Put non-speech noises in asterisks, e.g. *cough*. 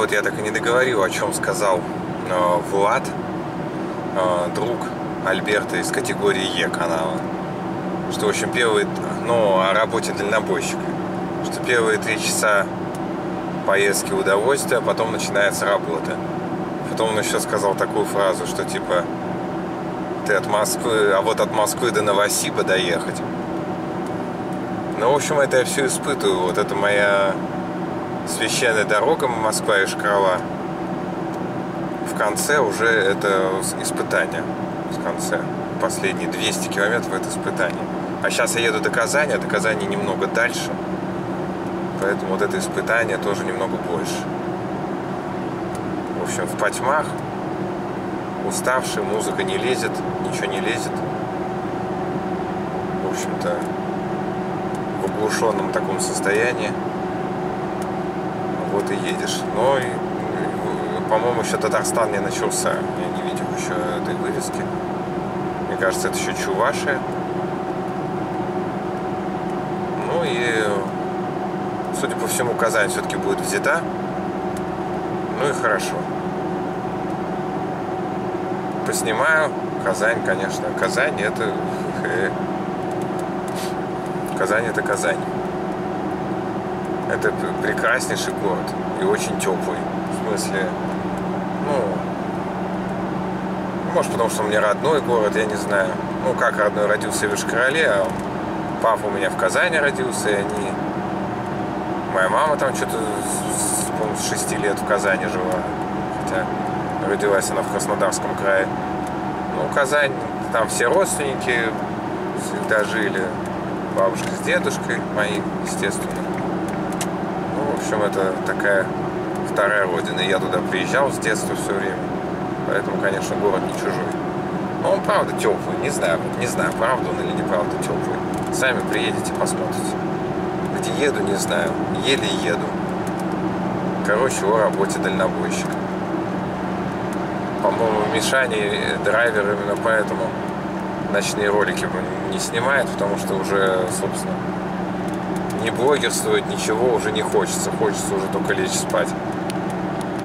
вот я так и не договорил, о чем сказал э, Влад, э, друг Альберта из категории Е канала. Что, в общем, первые, ну, о работе дальнобойщика. Что первые три часа поездки удовольствия, а потом начинается работа. Потом он еще сказал такую фразу, что типа ты от Москвы, а вот от Москвы до Новосиба доехать. Ну, в общем, это я все испытываю. Вот это моя священная дорога Москва и Шкала. В конце уже это испытание. В конце. Последние 200 километров это испытание. А сейчас я еду до Казани, а до Казани немного дальше. Поэтому вот это испытание тоже немного больше. В общем, в потьмах, уставший, музыка не лезет, ничего не лезет. В общем-то, в оглушенном таком состоянии. Вот и едешь. Но, по-моему, еще Татарстан не начался. Я не видел еще этой вывески. Мне кажется, это еще Чувашия. Ну и, судя по всему, Казань все-таки будет взята. Ну и хорошо. Поснимаю. Казань, конечно. Казань это... *laughs* Э, Казань это Казань. Это прекраснейший город и очень теплый. В смысле, ну, может, потому что у меня родной город, я не знаю. Ну, как родной, родился в Ишкарале, а папа у меня в Казани родился, и они... Моя мама там что-то, по-моему, с 6 лет в Казани жила. Хотя родилась она в Краснодарском крае. Ну, Казань, там все родственники всегда жили. Бабушка с дедушкой мои, естественно. Общем, это такая вторая родина. Я туда приезжал с детства все время. Поэтому, конечно, город не чужой. Но он правда теплый. Не знаю, не знаю, правда он или неправда теплый. Сами приедете, посмотрите. Где еду, не знаю. Еле еду. Короче, о работе дальнобойщика. По-моему, Мишани драйвер именно поэтому ночные ролики не снимает, потому что уже, собственно, не блогерствовать, ничего уже не хочется. Хочется уже только лечь спать.